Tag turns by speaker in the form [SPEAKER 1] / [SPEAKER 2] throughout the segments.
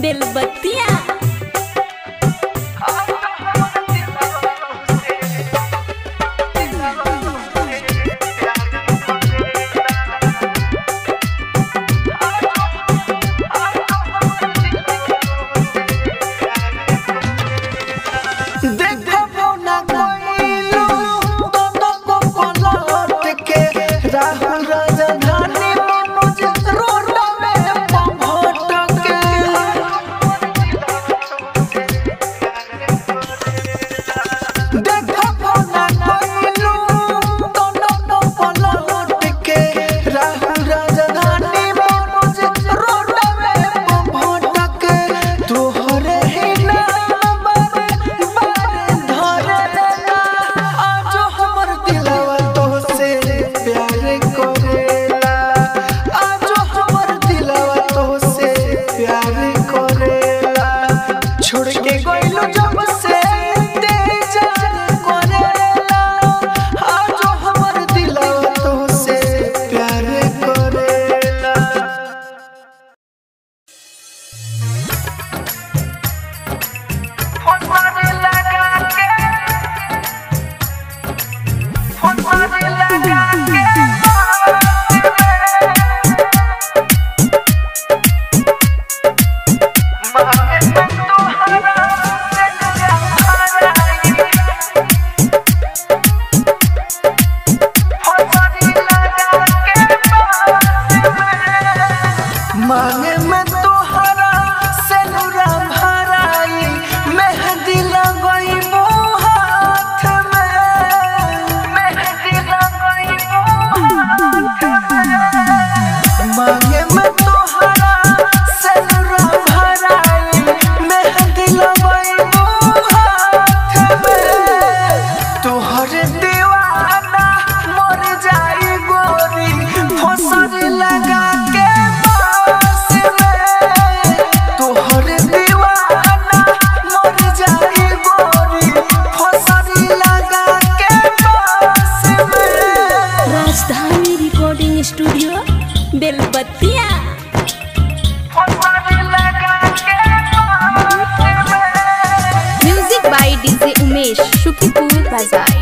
[SPEAKER 1] Bell बत्तियाँ studio बेलबत्तिया music by DJ Umesh Sukhipur बाज़ार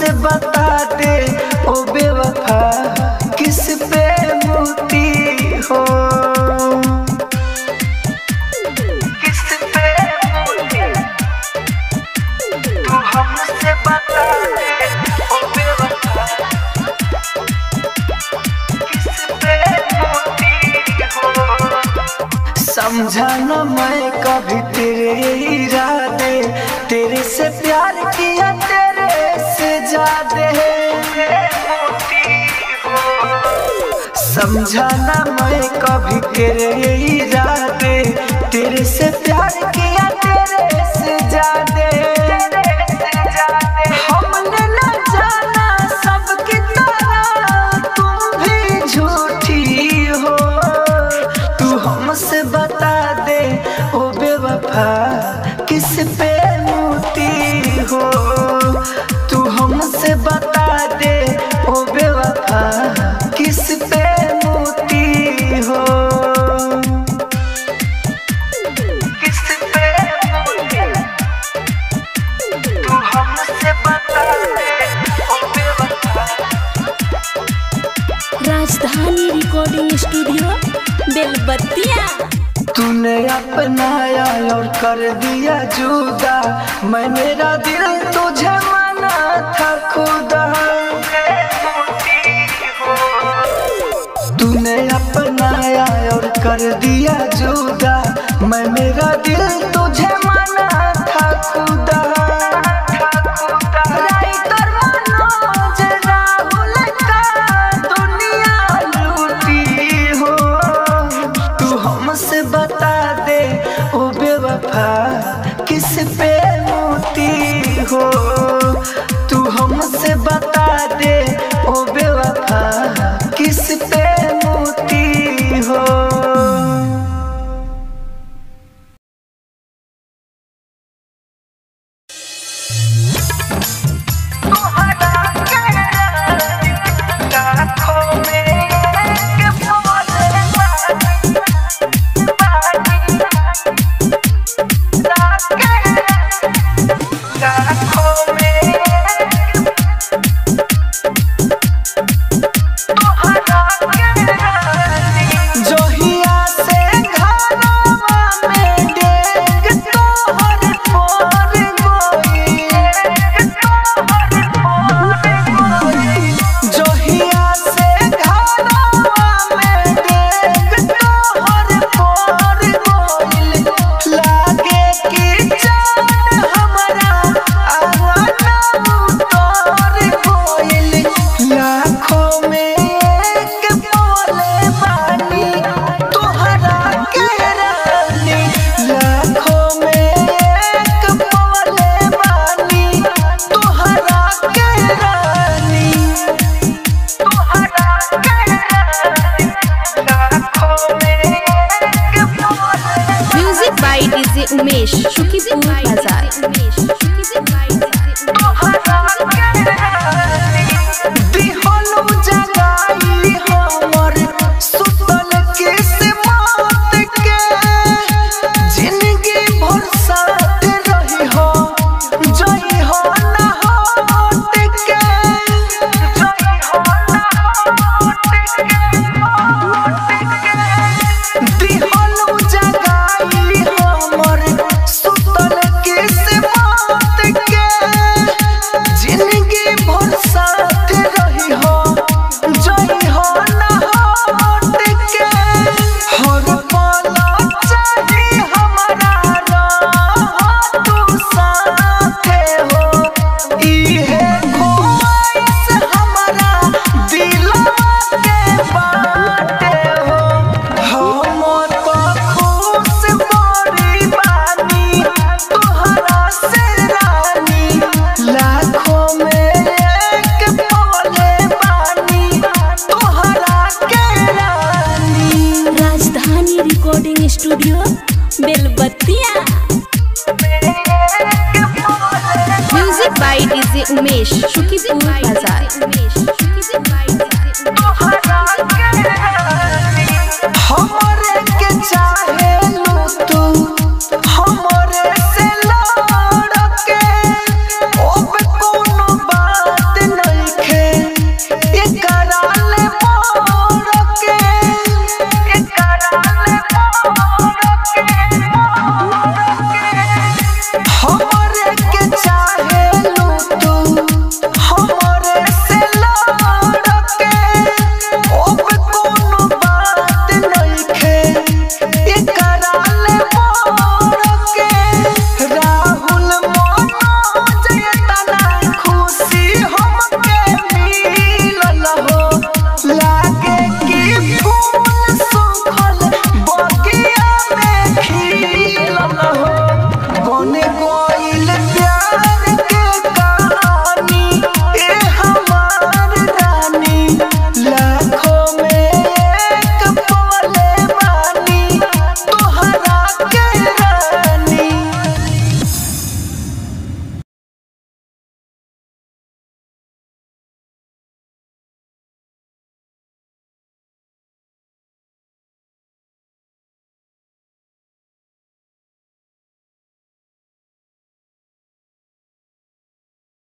[SPEAKER 2] से
[SPEAKER 1] बताते ओ बेवफा किस पे समझाना मैं कभी तेरे ही जाते। तेरे से प्यार के बनाया और कर दिया जुदा। मैं मेरा दिल तुझे मना था खुदा। तूने अपनाया और कर दिया जुदा। मैं मेरा दिल तुझे मना था खुदा। Yeah. स्टूडियो बेलबत्तिया। Music by DJ Umesh Shukipur बाज़ार